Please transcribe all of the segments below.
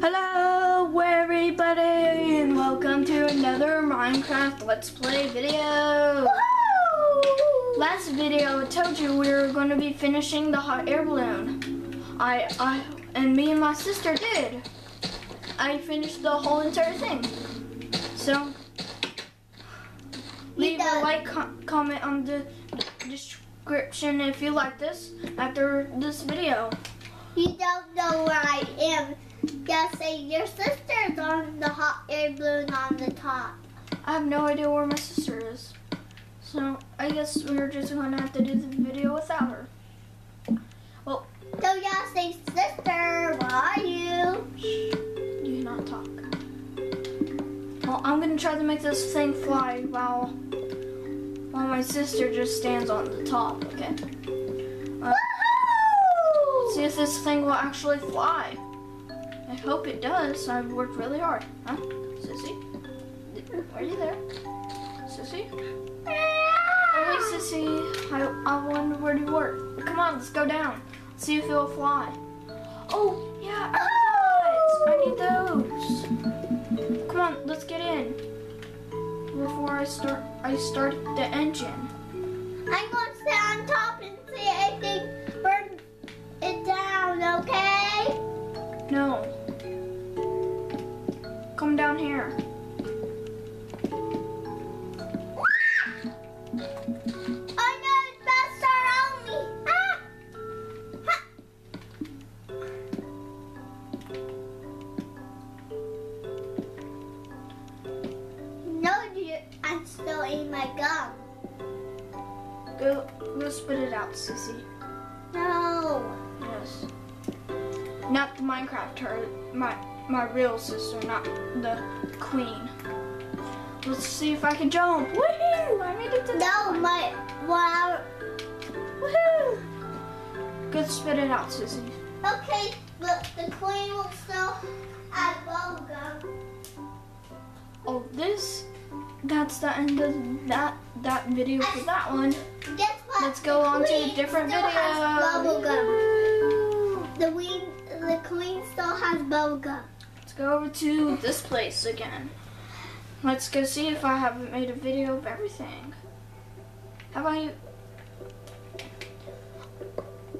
Hello everybody and welcome to another Minecraft Let's Play video. Last video I told you we were going to be finishing the hot air balloon. I, I, and me and my sister did. I finished the whole entire thing. So, leave a like, co- comment on the description if you like this after this video. You don't know where I am. Just say your sister's on the hot air balloon on the top. I have no idea where my sister is. So I guess we're just gonna have to do the video without her. Well So y'all say, sister, where are you? Do not talk. Well, I'm gonna try to make this thing fly while while my sister just stands on the top. Okay. Uh, see if this thing will actually fly. I hope it does. I've worked really hard. Huh? Sissy? Are you there? Sissy? Oh, Sissy. I, I wonder where you work. Come on, let's go down. See if it'll fly. Oh, yeah, I need those. Come on, let's get in. Before I start, I start the engine. I'm going to sit on top and see if I can burn it down, okay? No. Go, go spit it out, Sissy. No. Yes. Not the Minecraft her, my my real sister, not the queen. Let's see if I can jump. Woohoo! I made it to the No, my, well, Woohoo! Go spit it out, Sissy. okay, but the queen will still have bubble gum. Oh, this, that's the end of that that video for that one. Guess what? Let's go on to a different video. Has bubble gum. The queen, the queen still has bubble gum. Let's go over to this place again. Let's go see if I haven't made a video of everything. Have I?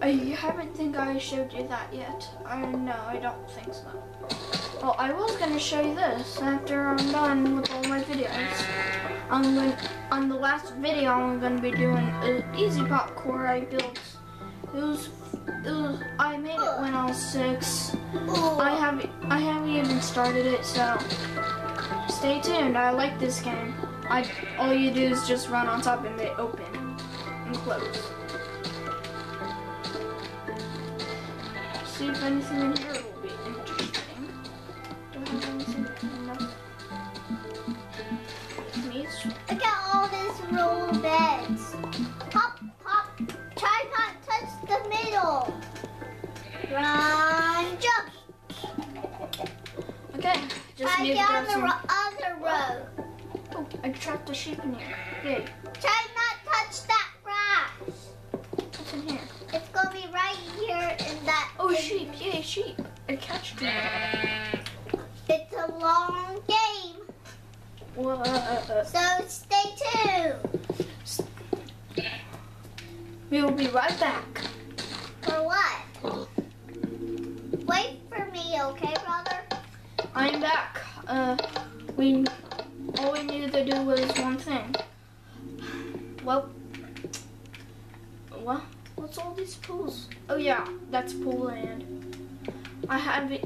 Oh, I haven't think I showed you that yet. I no, I don't think so. Well, I was gonna show you this after I'm done with all my videos. I'm going on the last video. I'm gonna be doing an easy pop core I built. It was, it was. I made it when I was six. I haven't I haven't even started it, so stay tuned. I like this game. I all you do is just run on top and they open and close. See if anything in here will be interesting. Do I have anything enough? Look at all these roll beds. Pop, pop. Try not to touch the middle. Run, jump. Okay, just Try need to get on the other row. Oh, I trapped a sheep in here. Yay! Try not touch that grass. What's in here? It's gonna be right here in that. Oh, in- sheep! Yay, sheep! I catched you. It's a long game, Whoa. so stay tuned. We will be right back. For what? Wait for me, okay, brother? I'm back. Uh, we all we needed to do was one thing. Well, what? What's all these pools? Oh yeah, that's pool land. I have it.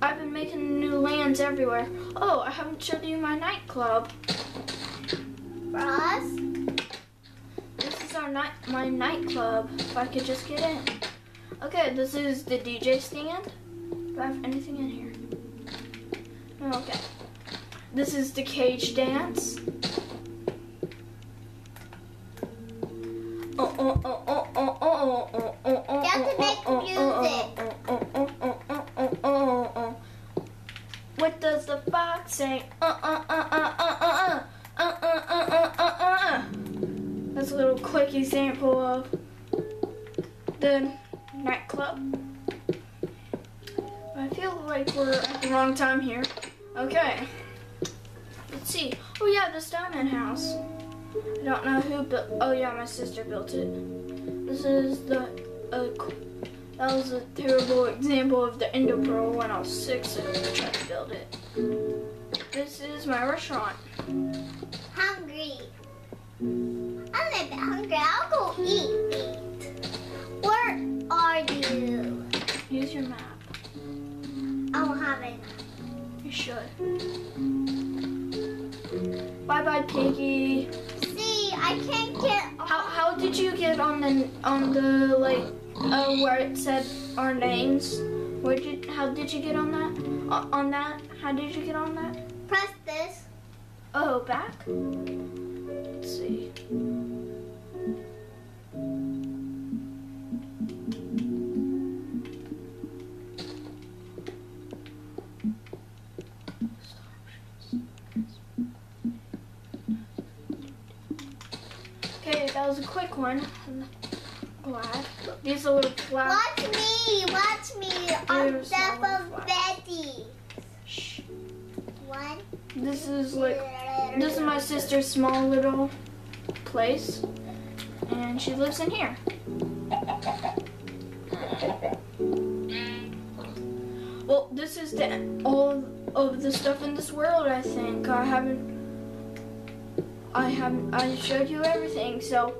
I've been making new lands everywhere. Oh, I haven't showed you my nightclub. Us? This is our night, my nightclub. If I could just get in. Okay, this is the DJ stand. Do I have anything in here? No, okay. This is the cage dance. Oh, oh, oh, quick example of the nightclub. I feel like we're at the wrong time here. Okay. Let's see. Oh yeah, the Stoneman house. I don't know who built. Oh yeah, my sister built it. This is the. Uh, that was a terrible example of the Ender Pearl when I was six and I tried to build it. This is my restaurant. Hungry. I'm a little bit hungry. I'll go eat. Where are you? Use your map. I don't have it. You should. Bye bye, piggy. See, I can't get. How how did you get on the on the like uh where it said our names? Where did how did you get on that? Uh, on that? How did you get on that? Press this. Oh, back. Let's see. Okay, that was a quick one. I'm glad. These little flowers. Watch me. Watch me on top of. Betty. Shh. One. This is like This is my sister's small little place, and she lives in here. Well, this is the all of the stuff in this world. I think I haven't. I haven't. I showed you everything. So